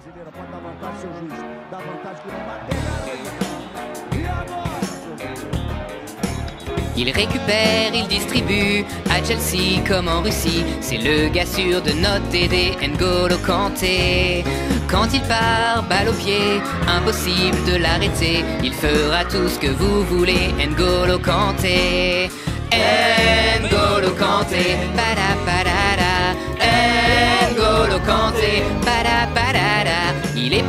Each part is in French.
E? Il récupère, il distribue à Chelsea comme en Russie. C'est le gars sûr de notre DD N'Golo Kanté. Quand il part, balle au pied, impossible de l'arrêter. Il fera tout ce que vous voulez. N'Golo Kanté. N'Golo Kanté.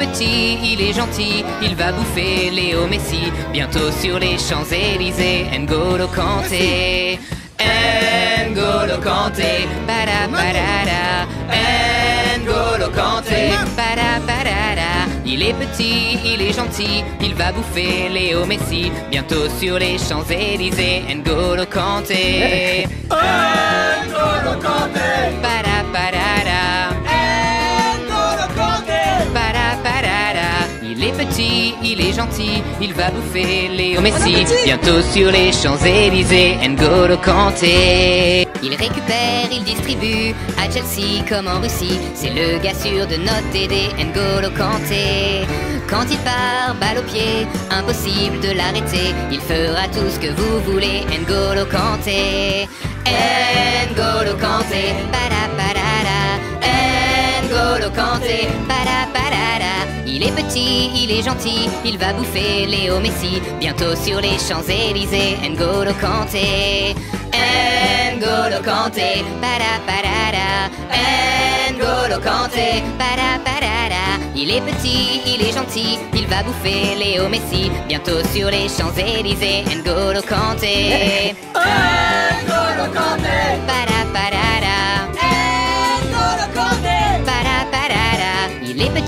Petit, il est gentil, il va bouffer Léo Messi. Bientôt sur les Champs-Élysées, N'Golo Kanté. N'Golo Kanté. Para parara. N'Golo Kanté. Para parara. Il est petit, il est gentil, il va bouffer Léo Messi. Bientôt sur les Champs-Élysées, N'Golo Kanté. petit, il est gentil, il va bouffer Léo Messi. Bientôt sur les Champs-Élysées, N'Golo Kanté. Il récupère, il distribue à Chelsea comme en Russie. C'est le gars sûr de notre DD, N'Golo Kanté. Quand il part, balle au pied, impossible de l'arrêter. Il fera tout ce que vous voulez, N'Golo Kanté. N'Golo Kanté. Kanté. Il est petit, il est gentil, il va bouffer Léo Messi. Bientôt sur les Champs-Élysées, N'Golo Kanté. N'Golo Kanté, para parara. N'Golo Kanté, para parara. Il est petit, il est gentil, il va bouffer Léo Messi. Bientôt sur les Champs-Élysées, N'Golo Kanté. N'Golo Kanté! Para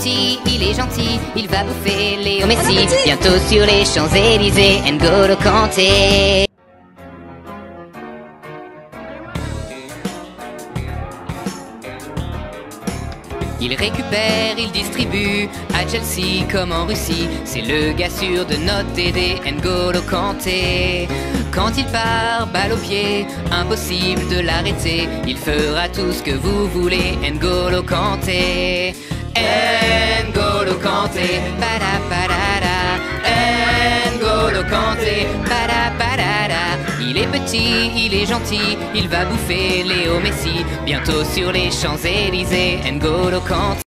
petit, il est gentil, il va bouffer Léo Messi. Bientôt sur les Champs-Élysées, N'Golo Kanté. Il récupère, il distribue à Chelsea comme en Russie. C'est le gars sûr de notre DD N'Golo Kanté. Quand il part, balle au pied, impossible de l'arrêter. Il fera tout ce que vous voulez. N'Golo Kanté. N'Golo Kanté. Petit, il est gentil, il va bouffer Léo Messi. Bientôt sur les Champs-Élysées, N'Golo Kanté.